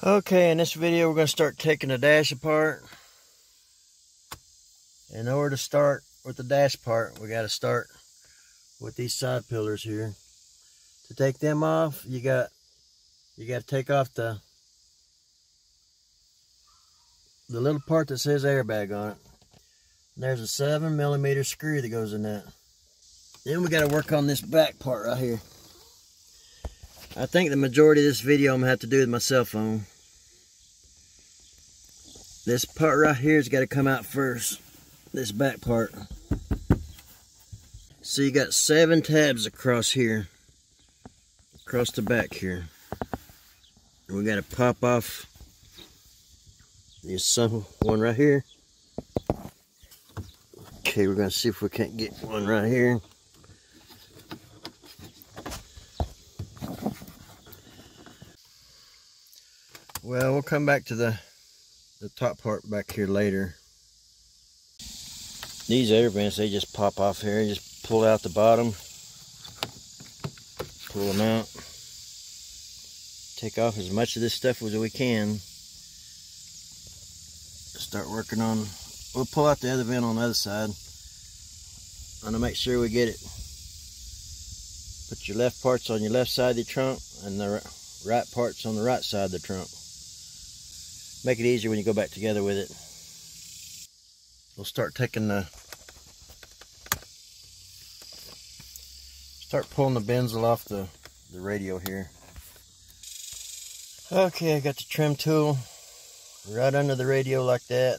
Okay, in this video we're going to start taking the dash apart. In order to start with the dash part, we got to start with these side pillars here. To take them off, you got you got to take off the the little part that says airbag on it. There's a seven millimeter screw that goes in that. Then we got to work on this back part right here. I think the majority of this video I'm going to have to do with my cell phone. This part right here has got to come out first. This back part. So you got seven tabs across here. Across the back here. And we got to pop off this some one right here. Okay, we're going to see if we can't get one right here. Well, we'll come back to the the top part back here later. These air vents, they just pop off here and just pull out the bottom. Pull them out. Take off as much of this stuff as we can. Start working on, we'll pull out the other vent on the other side. I'm gonna make sure we get it. Put your left parts on your left side of the trunk and the right parts on the right side of the trunk make it easier when you go back together with it. We'll start taking the start pulling the benzel off the, the radio here. Okay, I got the trim tool right under the radio like that.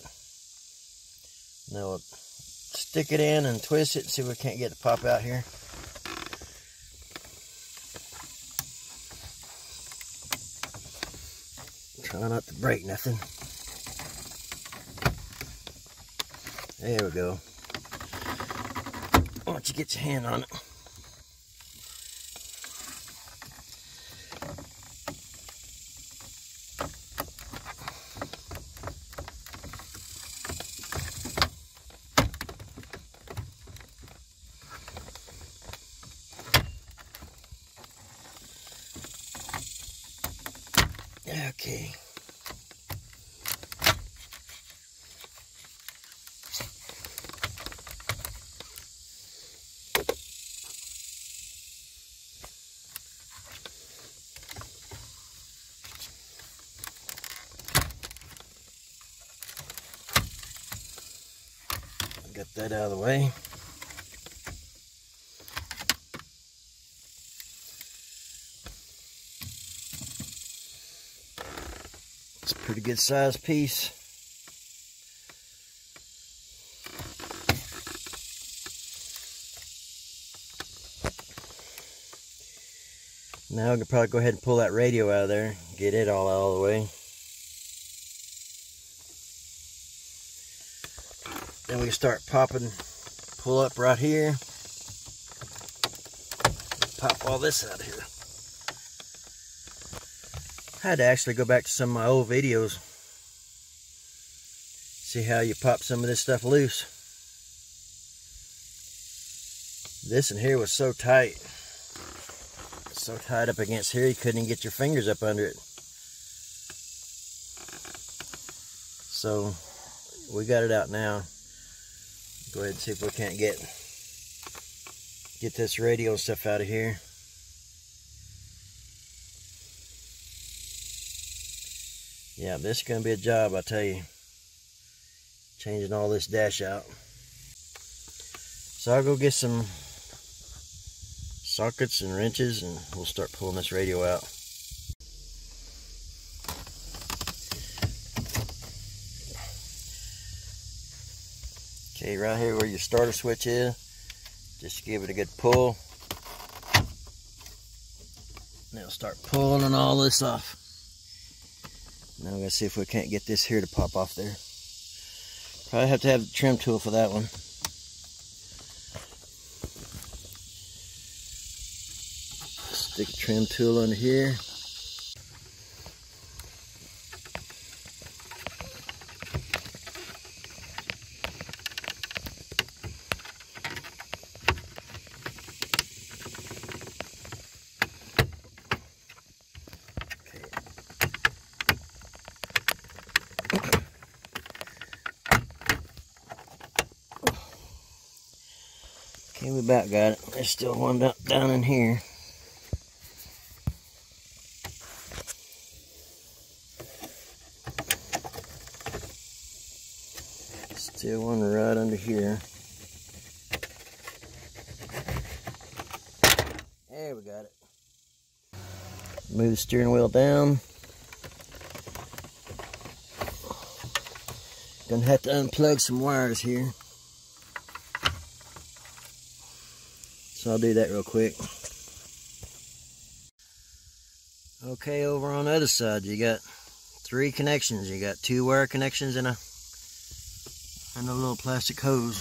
Now we'll stick it in and twist it and see if we can't get it to pop out here. Try not to break nothing. There we go. Don't you get your hand on it? Okay. Get that out of the way. It's a pretty good sized piece. Now we can probably go ahead and pull that radio out of there, get it all out of the way. Then we can start popping, pull up right here. Pop all this out of here. I had to actually go back to some of my old videos. See how you pop some of this stuff loose. This in here was so tight. So tied up against here you couldn't even get your fingers up under it. So we got it out now. Go ahead and see if we can't get get this radio stuff out of here. This is going to be a job, I tell you. Changing all this dash out. So I'll go get some sockets and wrenches and we'll start pulling this radio out. Okay, right here where your starter switch is, just give it a good pull. Now start pulling all this off. Now we're gonna see if we can't get this here to pop off there. Probably have to have the trim tool for that one. Stick a trim tool under here. About got it. There's still one down in here. Still one right under here. There we got it. Move the steering wheel down. Gonna have to unplug some wires here. So I'll do that real quick. Okay, over on the other side, you got three connections. You got two wire connections and a and a little plastic hose.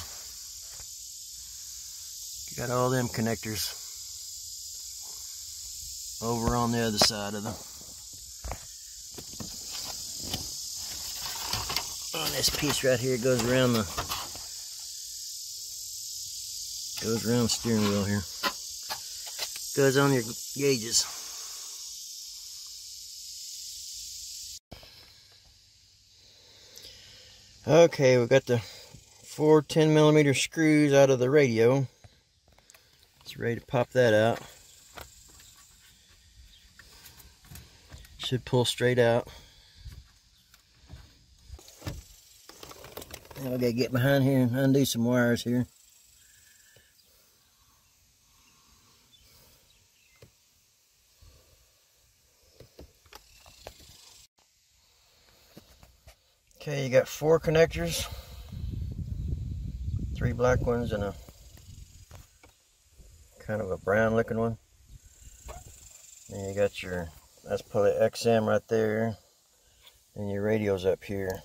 You got all them connectors over on the other side of them. On this piece right here goes around the goes around the steering wheel here. Goes on your gauges. Okay, we got the four 10 millimeter screws out of the radio. It's ready to pop that out. Should pull straight out. Now we gotta get behind here and undo some wires here. Okay, you got four connectors, three black ones and a kind of a brown looking one. And you got your, that's probably XM right there, and your radio's up here.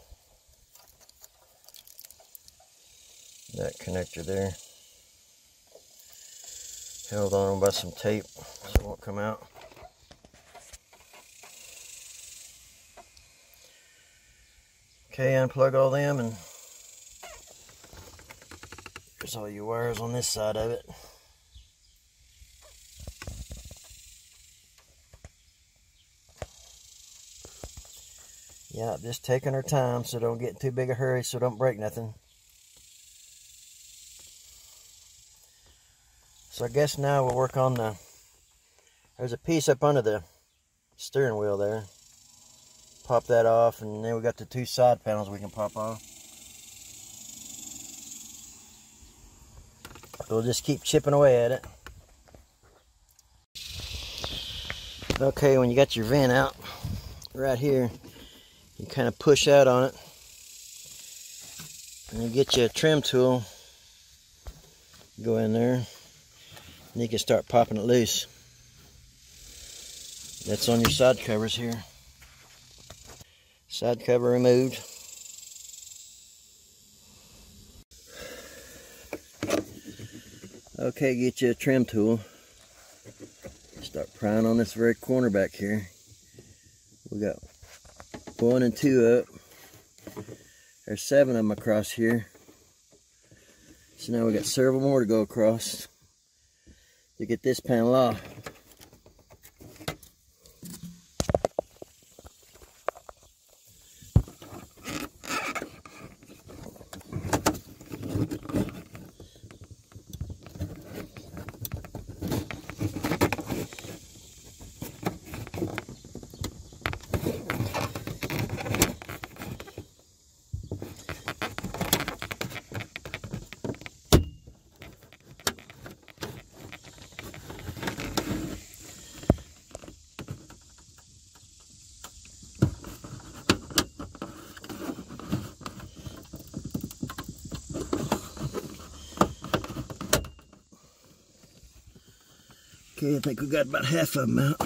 That connector there. Held on by some tape so it won't come out. Okay, unplug all them and there's all your wires on this side of it. Yeah, just taking our time so don't get in too big a hurry so don't break nothing. So I guess now we'll work on the, there's a piece up under the steering wheel there pop that off and then we got the two side panels we can pop off. we'll just keep chipping away at it. Okay, when you got your vent out right here, you kind of push out on it and you get trim tool, go in there and you can start popping it loose. That's on your side covers here. Side cover removed. Okay, get you a trim tool. Start prying on this very corner back here. We got one and two up. There's seven of them across here. So now we got several more to go across to get this panel off. Okay, I think we got about half of them out.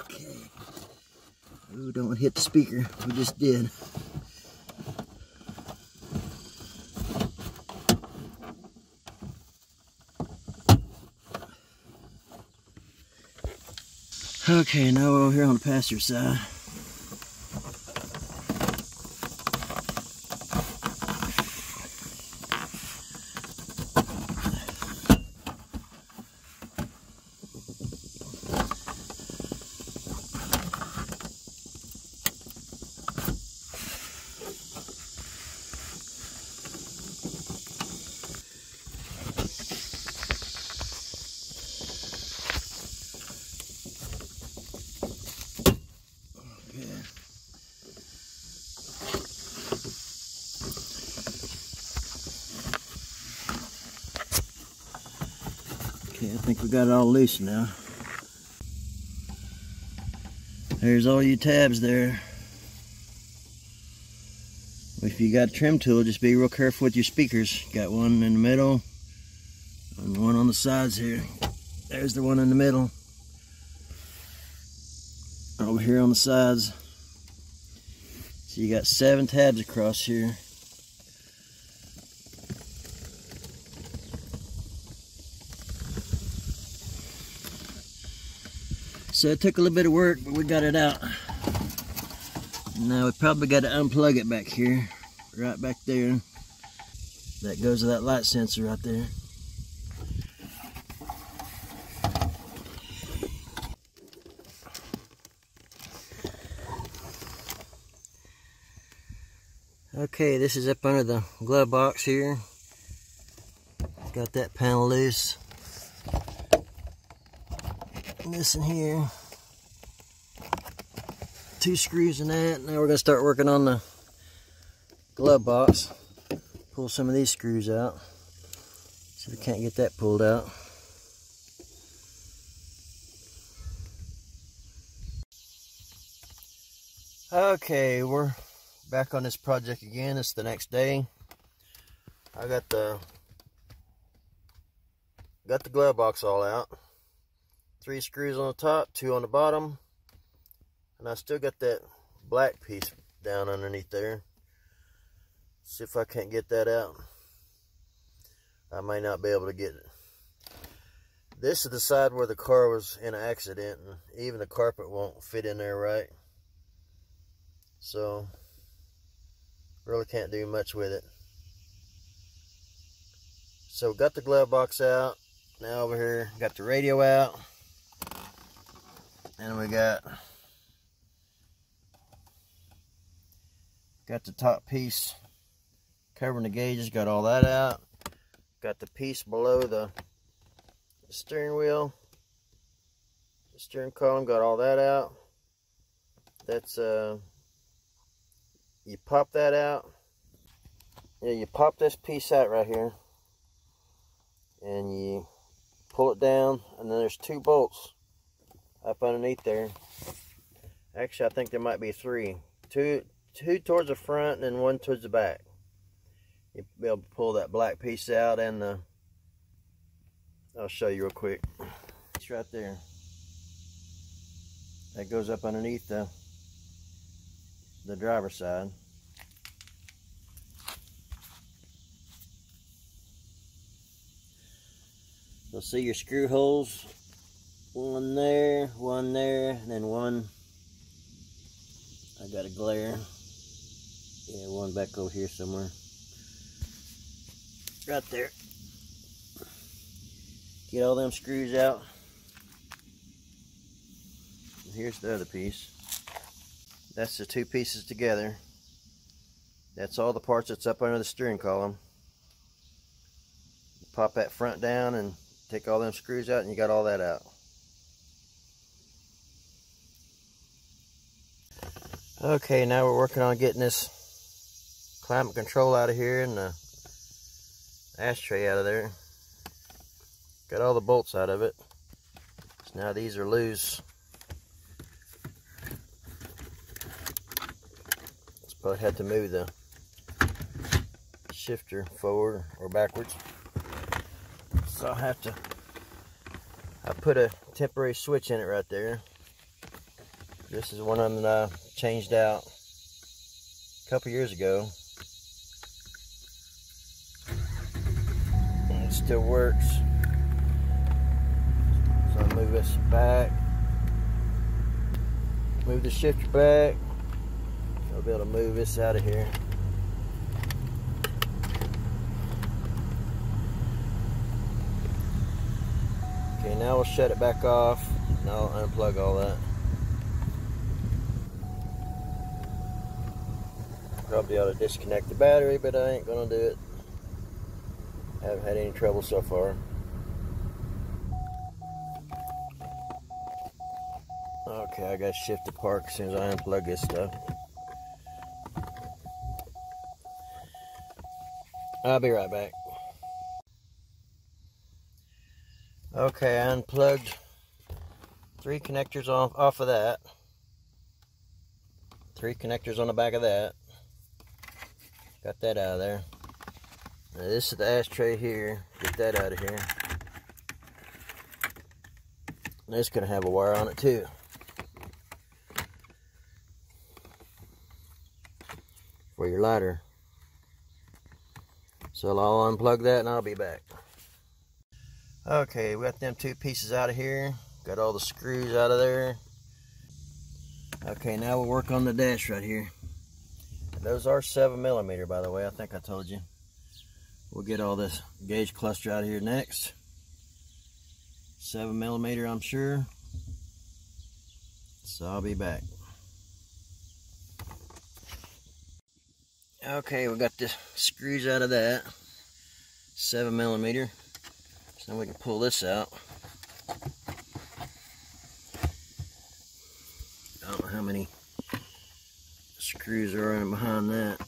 Okay. Ooh, don't hit the speaker. We just did. Okay, now we're over here on the pasture side. Loose now. There's all your tabs there. If you got a trim tool, just be real careful with your speakers. Got one in the middle and one on the sides here. There's the one in the middle. Over here on the sides. So you got seven tabs across here. So it took a little bit of work, but we got it out. Now we probably got to unplug it back here, right back there. That goes to that light sensor right there. Okay, this is up under the glove box here. Got that panel loose. This in here two screws in that. Now we're going to start working on the glove box. Pull some of these screws out. See if we can't get that pulled out. Okay, we're back on this project again. It's the next day. I got the got the glove box all out. Three screws on the top, two on the bottom. And I still got that black piece down underneath there. See if I can't get that out. I may not be able to get it. This is the side where the car was in an accident. And even the carpet won't fit in there right. So, really can't do much with it. So, got the glove box out. Now over here, got the radio out. And we got Got the top piece covering the gauges, got all that out. Got the piece below the, the steering wheel, the steering column, got all that out. That's, uh, you pop that out. Yeah, you pop this piece out right here. And you pull it down, and then there's two bolts up underneath there. Actually, I think there might be three. Two, two towards the front and one towards the back. You'll be able to pull that black piece out and the, I'll show you real quick. It's right there. That goes up underneath the, the driver's side. You'll see your screw holes. One there, one there, and then one. I got a glare. Yeah, one back over here somewhere. Right there. Get all them screws out. And here's the other piece. That's the two pieces together. That's all the parts that's up under the steering column. Pop that front down and take all them screws out and you got all that out. Okay, now we're working on getting this climate control out of here and the ashtray out of there. Got all the bolts out of it. So now these are loose. Let's probably have to move the shifter forward or backwards. So I'll have to, I put a temporary switch in it right there. This is one of them that I changed out a couple years ago. And it still works. So I'll move this back. Move the shifter back. I'll be able to move this out of here. Okay, now we'll shut it back off and I'll unplug all that. Probably ought to disconnect the battery, but I ain't gonna do it. Haven't had any trouble so far. Okay, I gotta shift the park as soon as I unplug this stuff. I'll be right back. Okay, I unplugged three connectors off, off of that. Three connectors on the back of that. Got that out of there. Now this is the ashtray here. Get that out of here. This gonna have a wire on it too. For your lighter. So I'll unplug that and I'll be back. Okay, we got them two pieces out of here. Got all the screws out of there. Okay, now we'll work on the dash right here. Those are seven millimeter, by the way. I think I told you. We'll get all this gauge cluster out of here next. Seven millimeter, I'm sure. So I'll be back. Okay, we got the screws out of that. Seven millimeter. So now we can pull this out. I don't know how many screws are in behind that.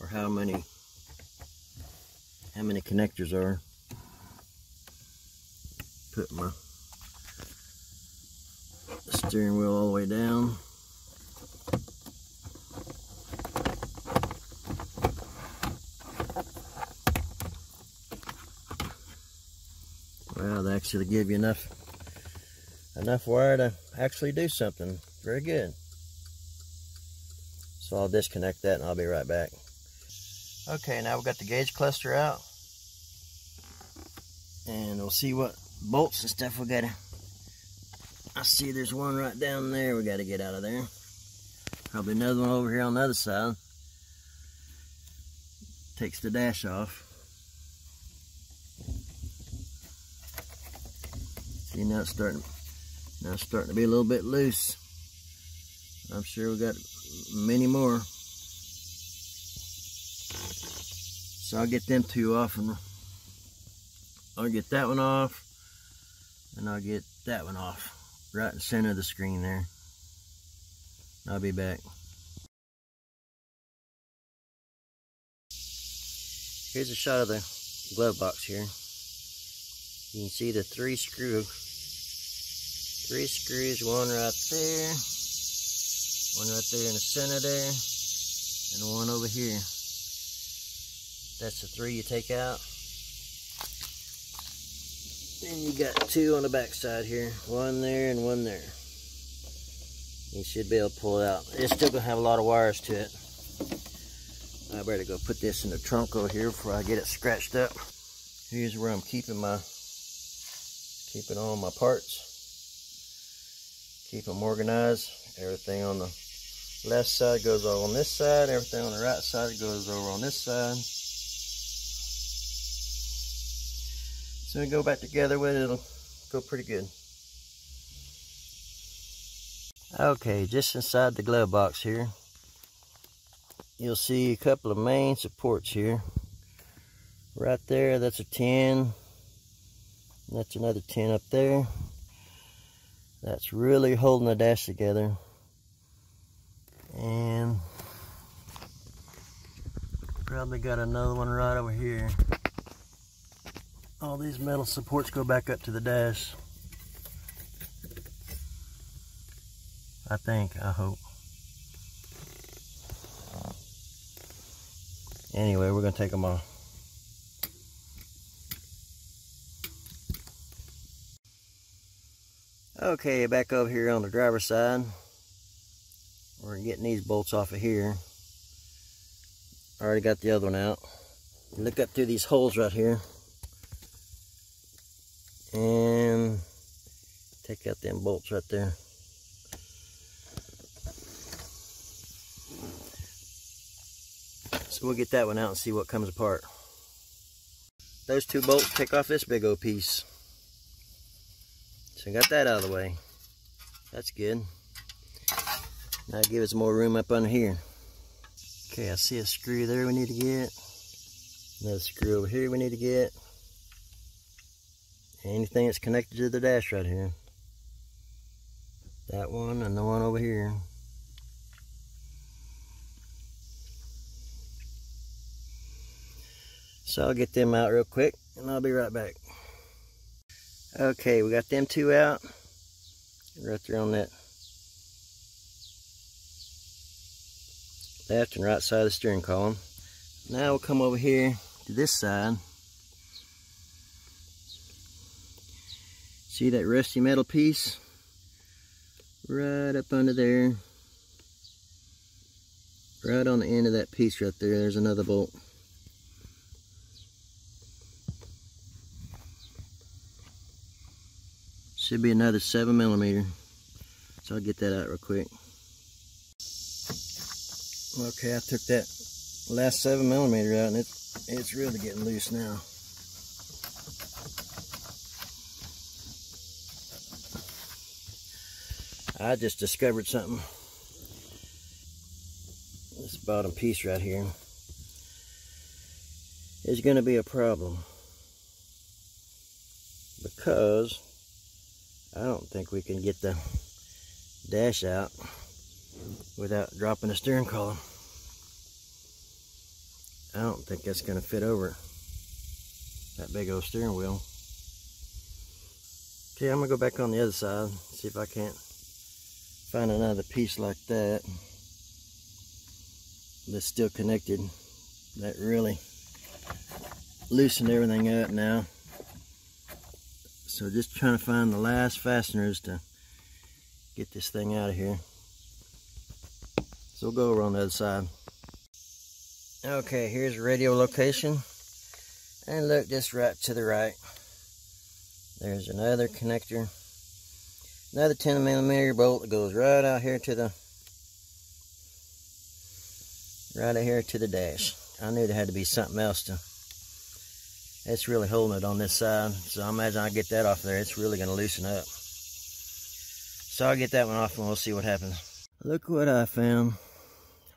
Or how many how many connectors are. Put my steering wheel all the way down. Well, they actually give you enough enough wire to actually do something. Very good. So I'll disconnect that and I'll be right back. Okay, now we've got the gauge cluster out. And we'll see what bolts and stuff we gotta. I see there's one right down there we gotta get out of there. Probably another one over here on the other side. Takes the dash off. See now it's starting now it's starting to be a little bit loose. I'm sure we got many more. So I'll get them two off and I'll get that one off and I'll get that one off right in the center of the screen there. I'll be back. Here's a shot of the glove box here. You can see the three screw, three screws, one right there, one right there in the center there, and one over here. That's the three you take out. Then you got two on the back side here. One there and one there. You should be able to pull it out. It's still going to have a lot of wires to it. I better go put this in the trunk over here before I get it scratched up. Here's where I'm keeping my, keeping all my parts. Keep them organized. Everything on the left side goes over on this side. Everything on the right side goes over on this side. So we go back together with it, it'll go pretty good. Okay, just inside the glove box here, you'll see a couple of main supports here. Right there, that's a 10. That's another 10 up there. That's really holding the dash together. And probably got another one right over here all these metal supports go back up to the dash. I think, I hope. Anyway, we're to take them off. Okay, back over here on the driver's side. We're getting these bolts off of here. Already got the other one out. Look up through these holes right here and take out them bolts right there. So we'll get that one out and see what comes apart. Those two bolts take off this big old piece. So I got that out of the way. That's good. Now give us more room up under here. Okay, I see a screw there we need to get. Another screw over here we need to get anything that's connected to the dash right here. That one and the one over here. So I'll get them out real quick and I'll be right back. Okay, we got them two out. Right there on that left and right side of the steering column. Now we'll come over here to this side. See that rusty metal piece? Right up under there. Right on the end of that piece right there, there's another bolt. Should be another seven millimeter. So I'll get that out real quick. Okay, I took that last seven millimeter out and it's, it's really getting loose now. I just discovered something. This bottom piece right here is going to be a problem because I don't think we can get the dash out without dropping the steering column. I don't think that's going to fit over that big old steering wheel. Okay, I'm going to go back on the other side, see if I can't find another piece like that that's still connected. That really loosened everything up now. So just trying to find the last fasteners to get this thing out of here. So we'll go on the other side. Okay, here's radio location. And look just right to the right. There's another connector. Another 10 millimeter bolt that goes right out here to the right out here to the dash. I knew there had to be something else to it's really holding it on this side. So I imagine I get that off there. It's really going to loosen up. So I'll get that one off and we'll see what happens. Look what I found.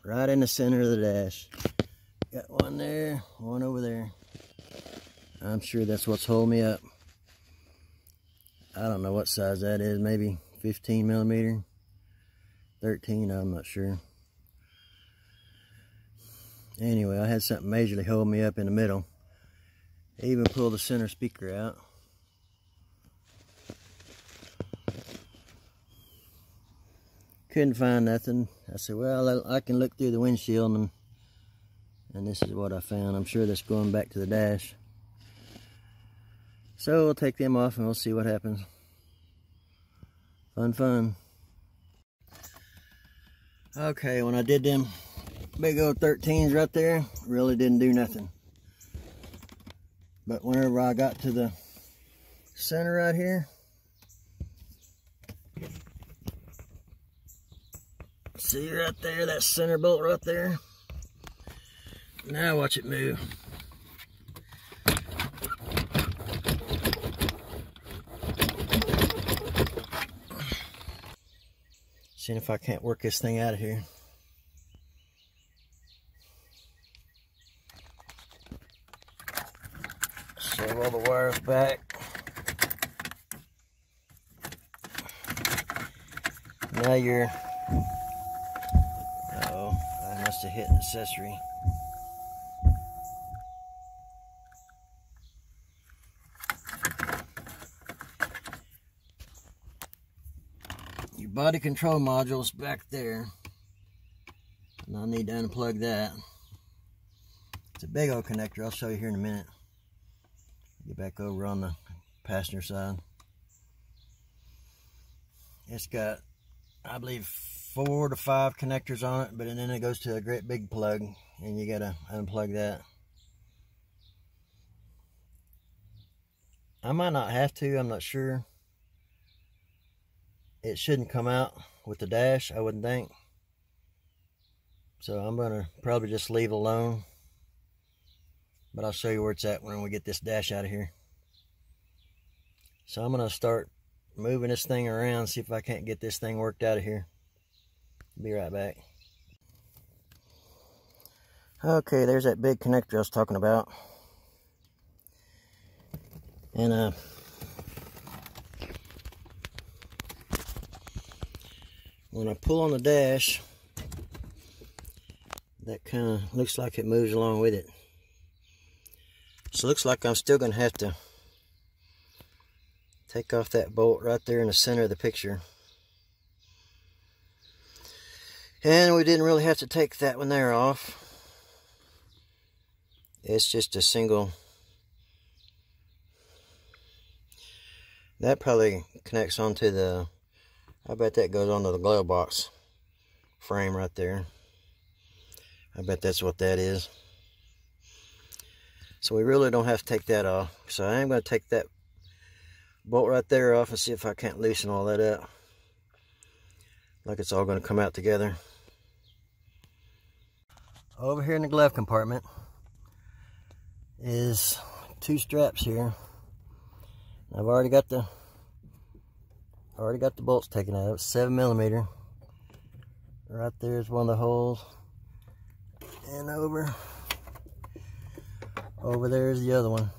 Right in the center of the dash. Got one there, one over there. I'm sure that's what's holding me up. I don't know what size that is. Maybe 15 millimeter. 13, I'm not sure. Anyway, I had something majorly hold me up in the middle. I even pulled the center speaker out. Couldn't find nothing. I said, well, I can look through the windshield and, and this is what I found. I'm sure that's going back to the dash. So we'll take them off and we'll see what happens. Fun, fun. Okay, when I did them big old 13s right there, really didn't do nothing. But whenever I got to the center right here, see right there, that center bolt right there? Now watch it move. Seeing if I can't work this thing out of here. Shove all the wires back. Now you're, must hit accessory. Your body control module is back there. And I need to unplug that. It's a big old connector. I'll show you here in a minute. Get back over on the passenger side. It's got, I believe, four to five connectors on it, but then it goes to a great big plug, and you gotta unplug that. I might not have to, I'm not sure. It shouldn't come out with the dash, I wouldn't think. So I'm gonna probably just leave alone. But I'll show you where it's at when we get this dash out of here. So I'm to start moving this thing around, see if I can't get this thing worked out of here. Be right back. Okay, there's that big connector I was talking about. And uh, when I pull on the dash, that kind of looks like it moves along with it. So it looks like I'm still going to have to take off that bolt right there in the center of the picture. And we didn't really have to take that one there off. It's just a single. That probably connects onto the, I bet that goes onto the glove box frame right there. I bet that's what that is. So we really don't have to take that off. So I am going to take that bolt right there off and see if I can't loosen all that up. Like it's all going to come out together. Over here in the glove compartment is two straps here. I've already got the already got the bolts taken out. Seven millimeter. Right there is one of the holes. And over over there is the other one.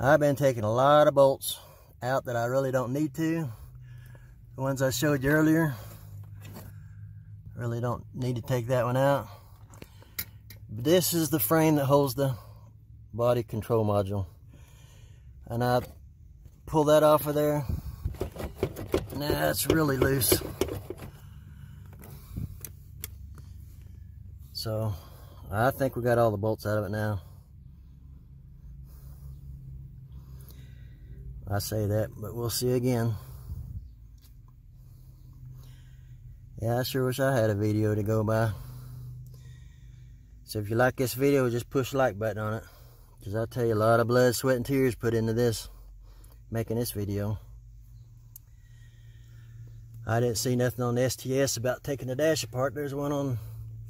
I've been taking a lot of bolts out that I really don't need to. The ones I showed you earlier. Really don't need to take that one out. This is the frame that holds the body control module. And I pull that off of there. Now it's really loose. So I think we got all the bolts out of it now. I say that, but we'll see again. Yeah, I sure wish I had a video to go by. So if you like this video, just push the like button on it. Because I tell you, a lot of blood, sweat, and tears put into this, making this video. I didn't see nothing on the STS about taking the dash apart. There's one on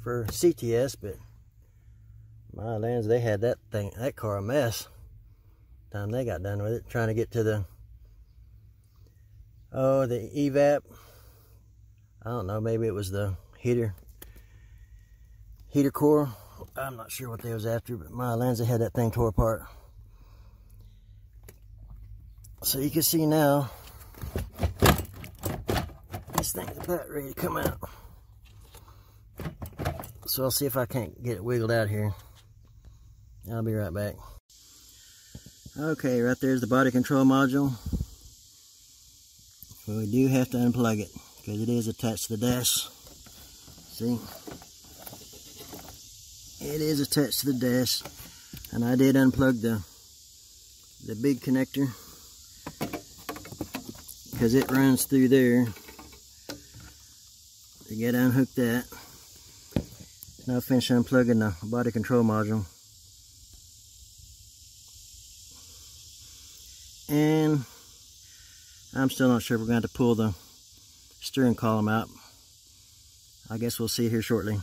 for CTS, but my lands, they had that thing, that car a mess. Time they got done with it, trying to get to the, oh, the evap. I don't know, maybe it was the heater, heater core. I'm not sure what they was after, but my Lanza had that thing tore apart. So you can see now, this thing's about ready to come out. So I'll see if I can't get it wiggled out here. I'll be right back. Okay, right there's the body control module. We do have to unplug it because it is attached to the dash. See? It is attached to the dash. And I did unplug the the big connector because it runs through there You got to unhook that. Now finish unplugging the body control module. And I'm still not sure if we're going to, to pull the steering column out. I guess we'll see here shortly.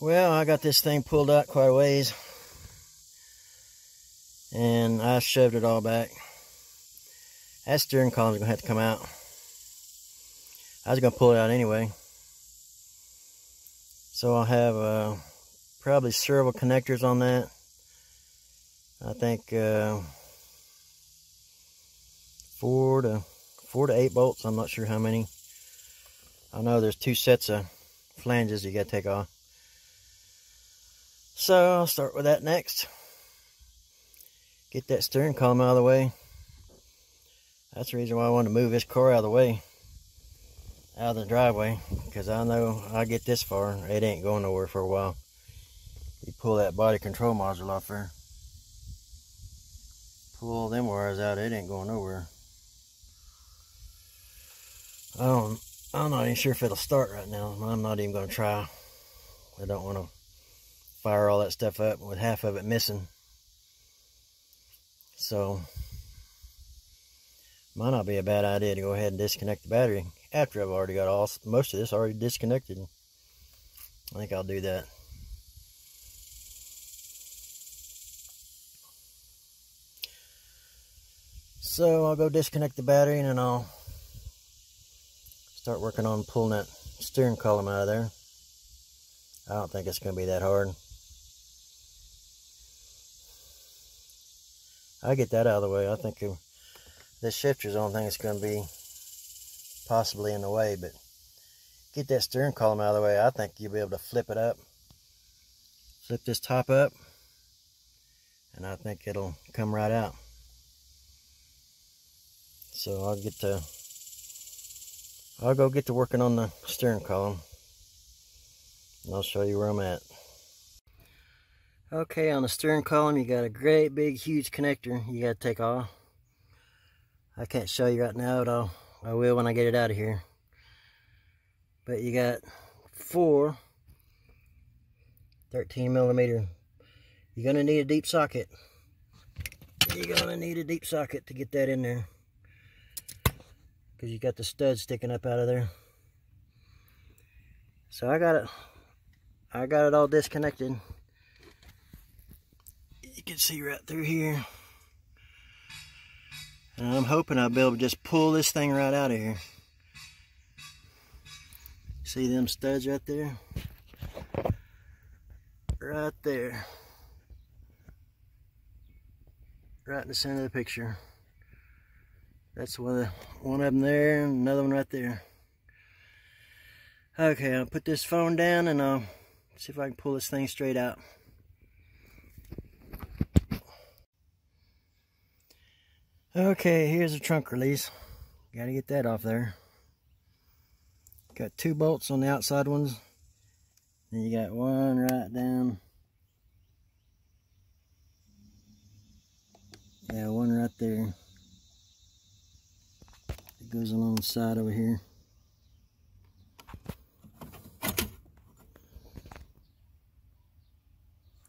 Well, I got this thing pulled out quite a ways. And I shoved it all back. That steering column's to have to come out. I was going to pull it out anyway. So I'll have uh, probably several connectors on that. I think uh, four to four to eight bolts. I'm not sure how many. I know there's two sets of flanges you got to take off. So I'll start with that next. Get that steering column out of the way. That's the reason why I want to move this car out of the way. Out of the driveway. Because I know I get this far. It ain't going nowhere for a while. You pull that body control module off there pull them wires out, it ain't going nowhere. I don't, I'm not even sure if it'll start right now. I'm not even going to try. I don't want to fire all that stuff up with half of it missing. So, might not be a bad idea to go ahead and disconnect the battery after I've already got all most of this already disconnected. I think I'll do that. So I'll go disconnect the battery and then I'll start working on pulling that steering column out of there. I don't think it's going to be that hard. I get that out of the way. I think this shifter's the only thing that's going to be possibly in the way, but get that steering column out of the way. I think you'll be able to flip it up. Flip this top up and I think it'll come right out. So I'll get to, I'll go get to working on the steering column. And I'll show you where I'm at. Okay, on the steering column, you got a great big huge connector you got to take off. I can't show you right now, I'll, I will when I get it out of here. But you got four 13 millimeter. You're going to need a deep socket. You're going to need a deep socket to get that in there. Because you got the stud sticking up out of there. So I got it. I got it all disconnected. You can see right through here. And I'm hoping I'll be able to just pull this thing right out of here. See them studs right there? Right there. Right in the center of the picture. That's one of, the, one of them there, and another one right there. Okay, I'll put this phone down and I'll see if I can pull this thing straight out. Okay, here's the trunk release. Got to get that off there. Got two bolts on the outside ones. And you got one right down. Yeah, one right there. Goes along the side over here.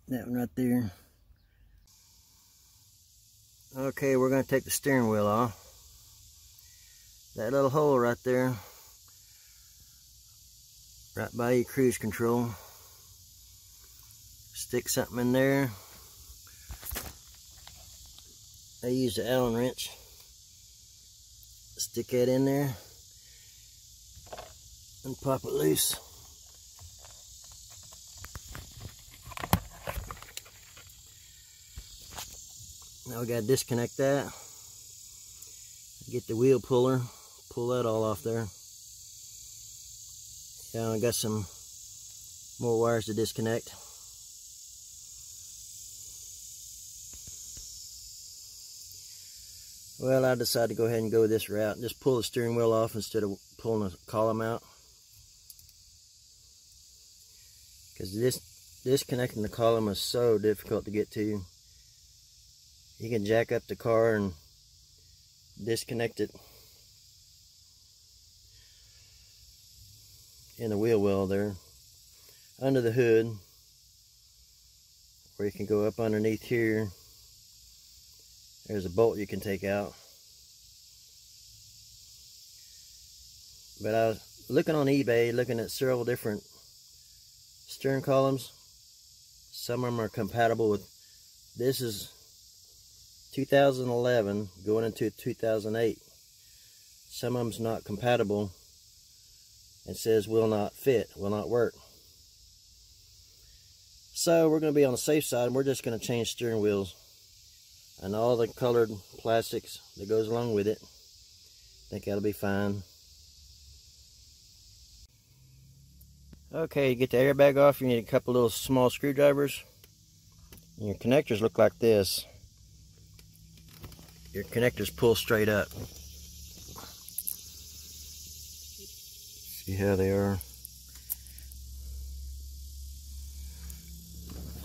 That one right there. Okay, we're going to take the steering wheel off. That little hole right there, right by your cruise control. Stick something in there. I use the Allen wrench. Stick that in there and pop it loose. Now we got to disconnect that. Get the wheel puller, pull that all off there. Yeah, I got some more wires to disconnect. Well, I decided to go ahead and go this route. and Just pull the steering wheel off instead of pulling the column out. Because this disconnecting the column is so difficult to get to you can jack up the car and disconnect it in the wheel well there under the hood or you can go up underneath here there's a bolt you can take out but I was looking on eBay looking at several different steering columns some of them are compatible with this is 2011 going into 2008. Some of them's not compatible and says will not fit, will not work. So we're going to be on the safe side and we're just going to change steering wheels and all the colored plastics that goes along with it. I think that'll be fine. Okay, you get the airbag off, you need a couple little small screwdrivers. And your connectors look like this your connectors pull straight up. See how they are?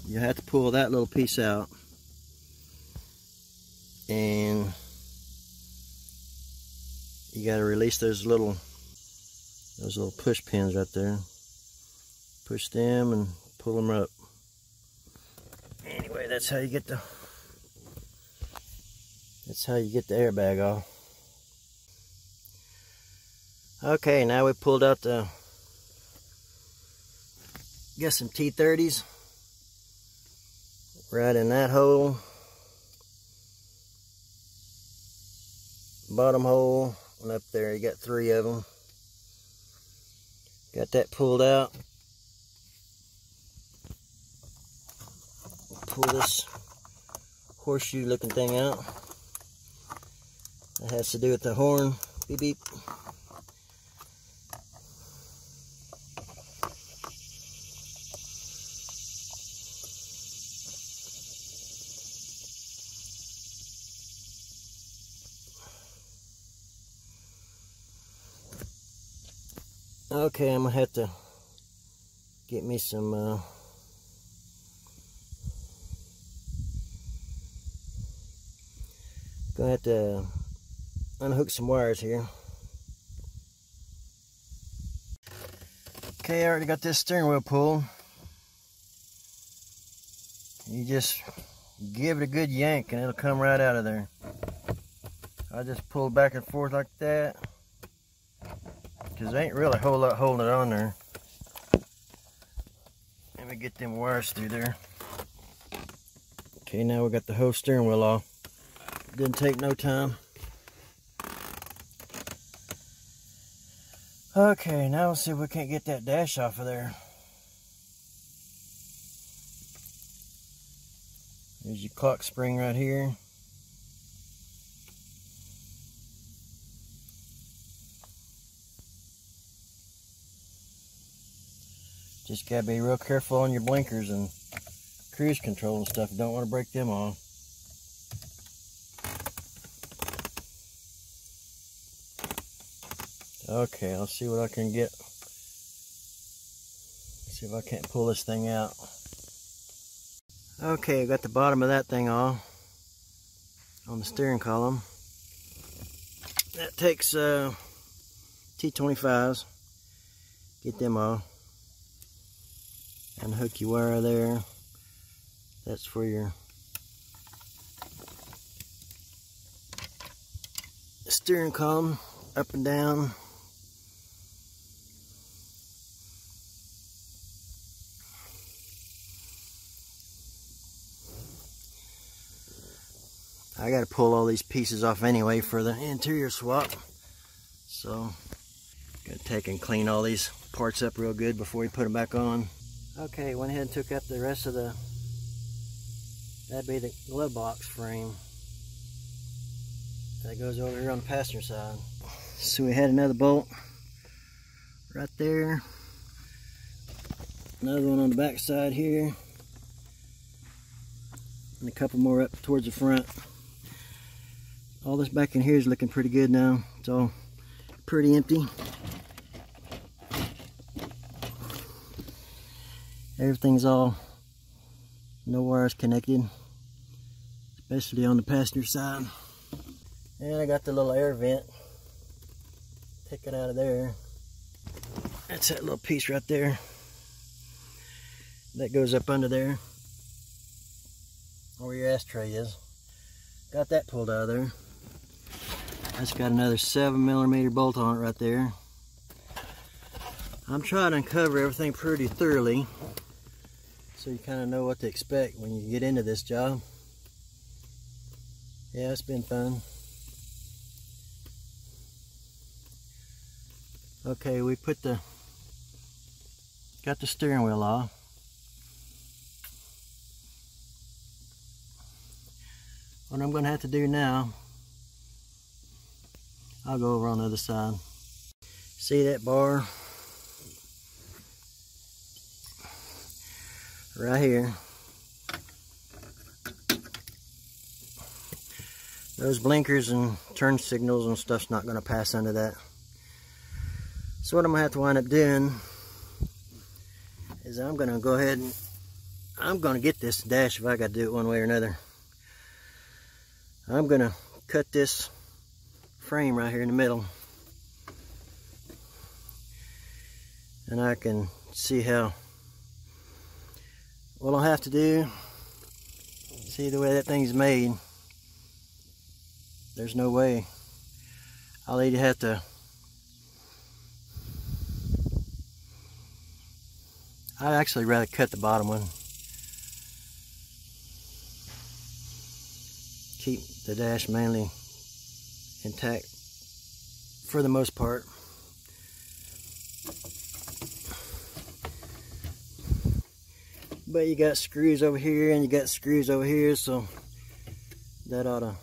You have to pull that little piece out and you got to release those little those little push pins right there push them and pull them up anyway that's how you get the that's how you get the airbag off. Okay, now we pulled out the, got some T30s right in that hole. Bottom hole and up there, you got three of them. Got that pulled out. Pull this horseshoe looking thing out. That has to do with the horn. Beep beep. Okay, I'm gonna have to get me some uh, gonna have to unhook some wires here. Okay, I already got this steering wheel pulled. You just give it a good yank and it'll come right out of there. I just pull back and forth like that because there ain't really a whole lot holding it on there. Let me get them wires through there. Okay, now we got the whole steering wheel off. Didn't take no time. Okay, now see if we can't get that dash off of there. There's your clock spring right here. Just gotta be real careful on your blinkers and cruise control and stuff. You don't want to break them off. Okay, I'll see what I can get. See if I can't pull this thing out. Okay, I got the bottom of that thing off on the steering column. That takes uh, T25s. Get them off and hook your wire there. That's for your steering column up and down. I got to pull all these pieces off anyway for the interior swap. So, got to take and clean all these parts up real good before we put them back on. Okay, went ahead and took up the rest of the, that'd be the glove box frame. That goes over here on the passenger side. So we had another bolt right there. Another one on the back side here. And a couple more up towards the front. All this back in here is looking pretty good now. It's all pretty empty. Everything's all no wires connected especially on the passenger side. And I got the little air vent. Taken out of there. That's that little piece right there. That goes up under there. Where your ashtray is. Got that pulled out of there. That's got another seven millimeter bolt on it right there. I'm trying to uncover everything pretty thoroughly so you kind of know what to expect when you get into this job. Yeah, it's been fun. Okay, we put the, got the steering wheel off. What I'm going to have to do now, I'll go over on the other side. See that bar? Right here. Those blinkers and turn signals and stuff's not going to pass under that. So what I'm going to have to wind up doing is I'm going to go ahead and I'm going to get this dash if I got to do it one way or another. I'm going to cut this frame right here in the middle. And I can see how what I'll have to do, see the way that thing's made, there's no way. I'll either have to I'd actually rather cut the bottom one. Keep the dash mainly intact for the most part. But you got screws over here and you got screws over here so that ought to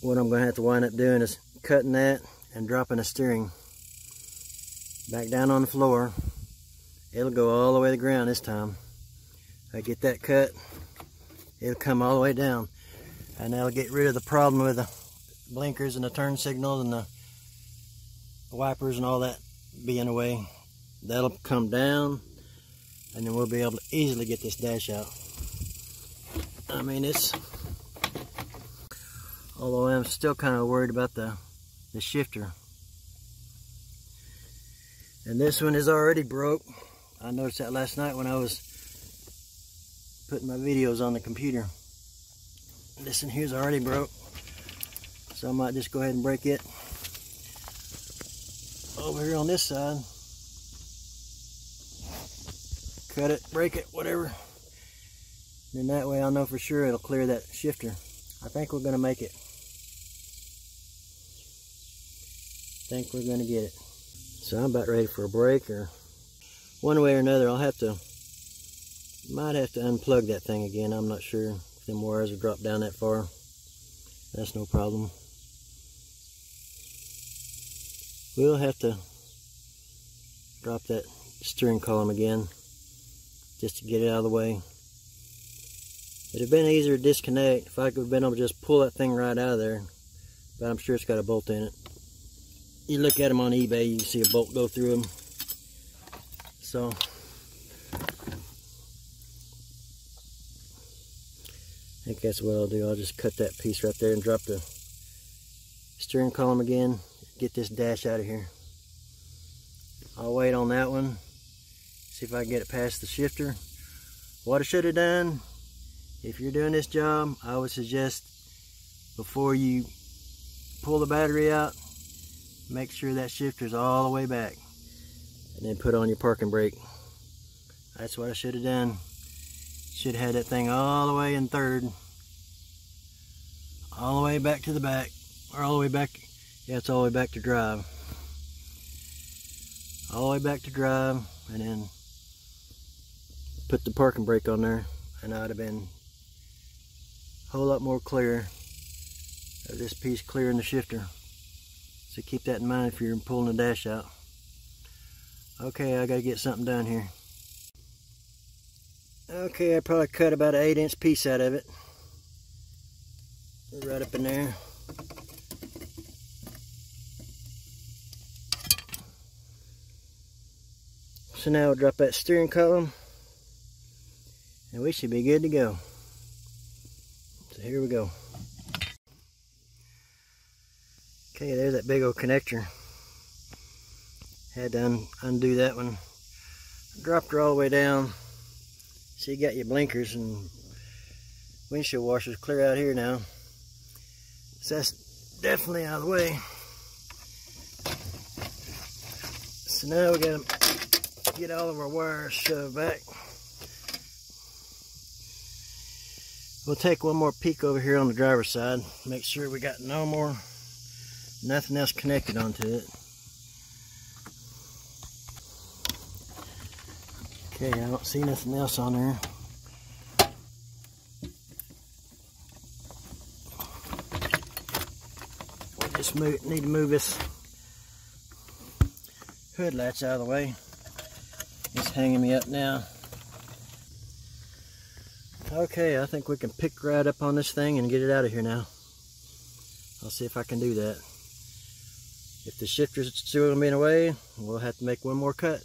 what I'm going to have to wind up doing is cutting that and dropping the steering back down on the floor. It'll go all the way to the ground this time. I get that cut it'll come all the way down. And that'll get rid of the problem with the blinkers and the turn signals and the wipers and all that being away. That'll come down and then we'll be able to easily get this dash out. I mean, it's, although I'm still kind of worried about the, the shifter. And this one is already broke. I noticed that last night when I was putting my videos on the computer. This one here's already broke. So I might just go ahead and break it. Over here on this side. Cut it, break it, whatever. Then that way I'll know for sure it'll clear that shifter. I think we're gonna make it. I think we're gonna get it. So I'm about ready for a break or one way or another I'll have to might have to unplug that thing again. I'm not sure if them wires have dropped down that far. That's no problem. We'll have to drop that steering column again just to get it out of the way. It'd have been easier to disconnect if I could have been able to just pull that thing right out of there. But I'm sure it's got a bolt in it. You look at them on eBay, you see a bolt go through them. So, I think that's what I'll do. I'll just cut that piece right there and drop the steering column again. Get this dash out of here. I'll wait on that one. See if I can get it past the shifter. What I should have done, if you're doing this job, I would suggest before you pull the battery out, make sure that shifter's all the way back and then put on your parking brake. That's what I should have done. Should have had that thing all the way in third. All the way back to the back. Or all the way back. Yeah, it's all the way back to drive. All the way back to drive. And then put the parking brake on there. And I'd have been a whole lot more clear of this piece clearing the shifter. So keep that in mind if you're pulling the dash out. Okay, I gotta get something done here. Okay, I probably cut about an 8 inch piece out of it. Right up in there. So now we'll drop that steering column and we should be good to go. So here we go. Okay, there's that big old connector. Had to un undo that one. Dropped her all the way down. So you got your blinkers and windshield washers clear out here now. So that's definitely out of the way. So now we gotta get all of our wires shoved back. We'll take one more peek over here on the driver's side. Make sure we got no more, nothing else connected onto it. Okay, I don't see nothing else on there. We just move, need to move this hood latch out of the way. It's hanging me up now. Okay, I think we can pick right up on this thing and get it out of here now. I'll see if I can do that. If the shifter's still going to be in the way, we'll have to make one more cut.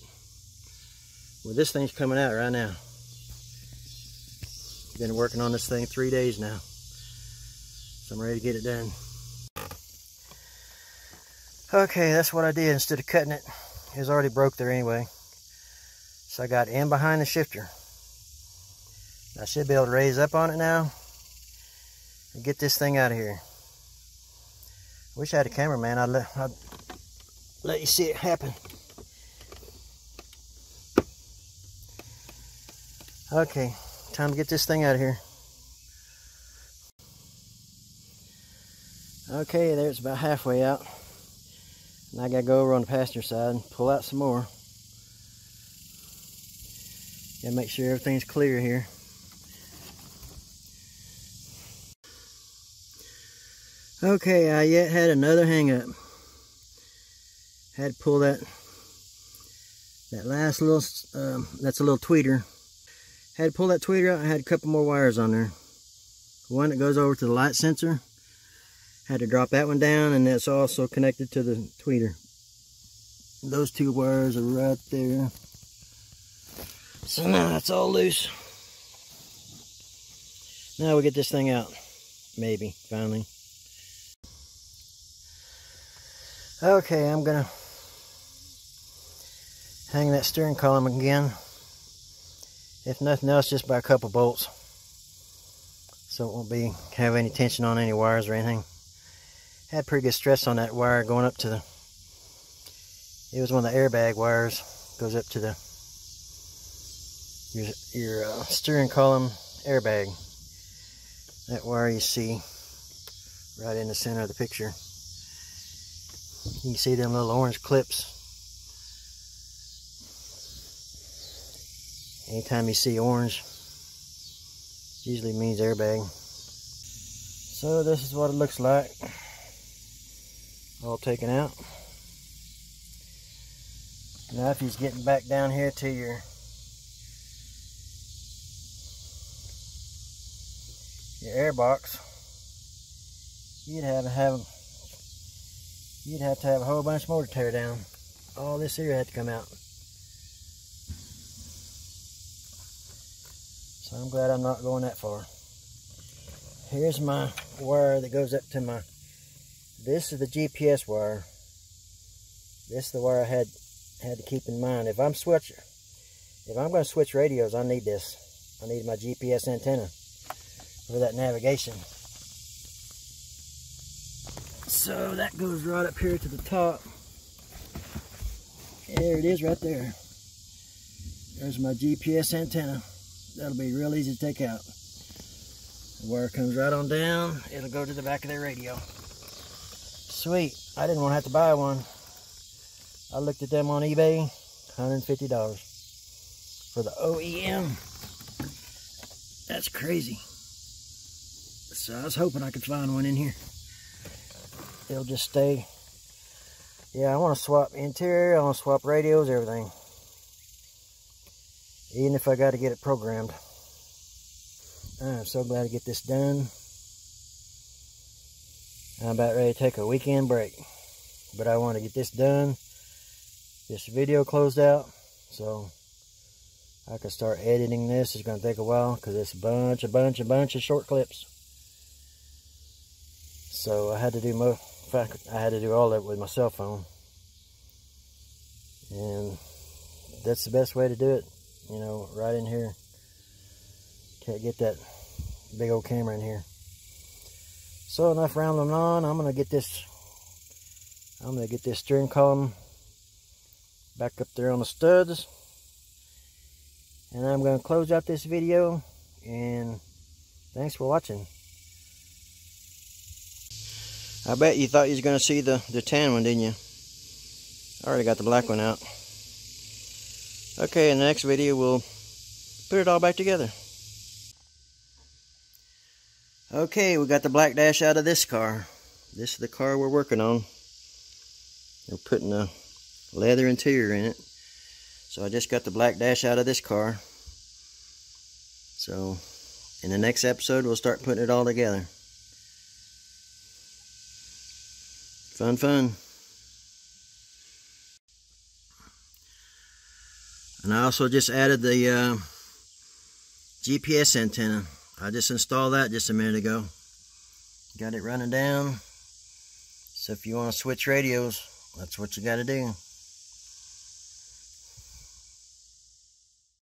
Well, this thing's coming out right now. Been working on this thing three days now. So I'm ready to get it done. Okay, that's what I did. Instead of cutting it, it was already broke there anyway. So I got in behind the shifter. I should be able to raise up on it now and get this thing out of here. Wish I had a cameraman. I'd let, I'd let you see it happen. Okay, time to get this thing out of here. Okay, there's about halfway out. And I gotta go over on the passenger side and pull out some more. And make sure everything's clear here. Okay, I yet had another hang up. Had to pull that that last little, um, that's a little tweeter had to pull that tweeter out. I had a couple more wires on there. one that goes over to the light sensor. Had to drop that one down and that's also connected to the tweeter. Those two wires are right there. So now that's all loose. Now we get this thing out. Maybe, finally. Okay, I'm gonna hang that steering column again. If nothing else, just by a couple bolts. So it won't be have any tension on any wires or anything. Had pretty good stress on that wire going up to the it was one of the airbag wires goes up to the your, your uh, steering column airbag. That wire you see right in the center of the picture. You can see them little orange clips? Anytime you see orange usually means airbag. So this is what it looks like all taken out. Now if he's getting back down here to your your air box, you'd have to have you'd have to have a whole bunch more to tear down. All this here had to come out. So I'm glad I'm not going that far. Here's my wire that goes up to my this is the GPS wire. This is the wire I had had to keep in mind. If I'm switch, if I'm going to switch radios, I need this. I need my GPS antenna for that navigation. So that goes right up here to the top. There it is right there. There's my GPS antenna. That'll be real easy to take out. The wire comes right on down. It'll go to the back of their radio. Sweet. I didn't want to have to buy one. I looked at them on eBay, $150 for the OEM. That's crazy. So I was hoping I could find one in here. They'll just stay. Yeah, I want to swap interior, I want to swap radios, everything. Even if I got to get it programmed. I'm so glad to get this done. I'm about ready to take a weekend break. But I want to get this done this video closed out so I can start editing this. It's going to take a while because it's a bunch, a bunch, a bunch of short clips. So I had to do mo fact, I had to do all that with my cell phone. And that's the best way to do it. You know, right in here. Can't get that big old camera in here. So enough rambling on. I'm gonna get this. I'm gonna get this steering column back up there on the studs and I'm to close out this video and thanks for watching I bet you thought you was going to see the, the tan one didn't you I already got the black one out okay in the next video we'll put it all back together okay we got the black dash out of this car this is the car we're working on we're putting the leather interior in it. So I just got the black dash out of this car. So in the next episode, we'll start putting it all together. Fun, fun. And I also just added the uh, GPS antenna. I just installed that just a minute ago. Got it running down. So if you want to switch radios, that's what you got to do.